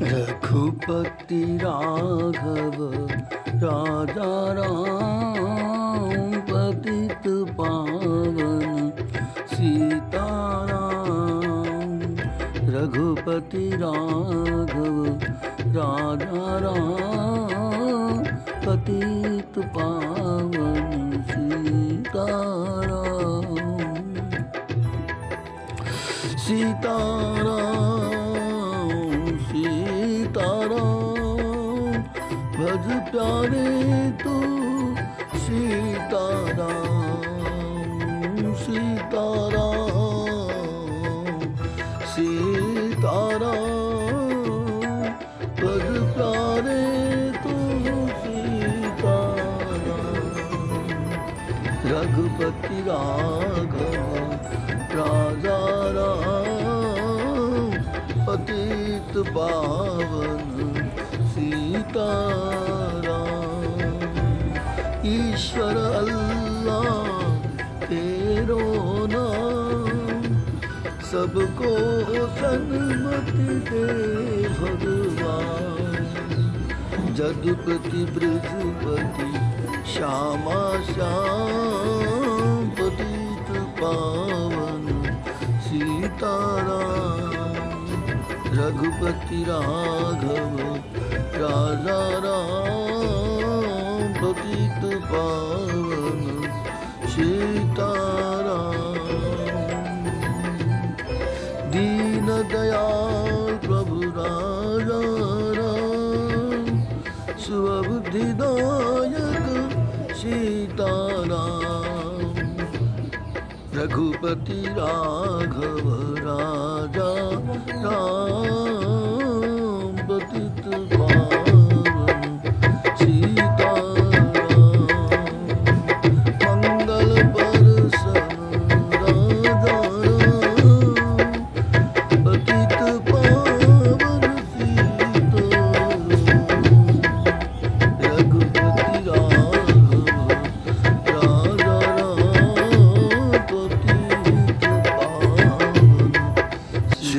रघुपति राघव राजा राम पतित पावन सीताराम रघुपति राघव राजा राम पतित पावन सीताराम सीताराम रघुपति राघव, राजा राम पतित पावन सीताराम ईश्वर अल्लाह, तेरो नाम, सबको सन्मति दे भगवान। जदुपति, बृजपति, श्यामा श्याम रघुपति राघव राजा राम पतित पावन सीताराम। दीन दयाल प्रभु राजा राम सुबुद्धिदायक सीताराम। रघुपति राघव राजा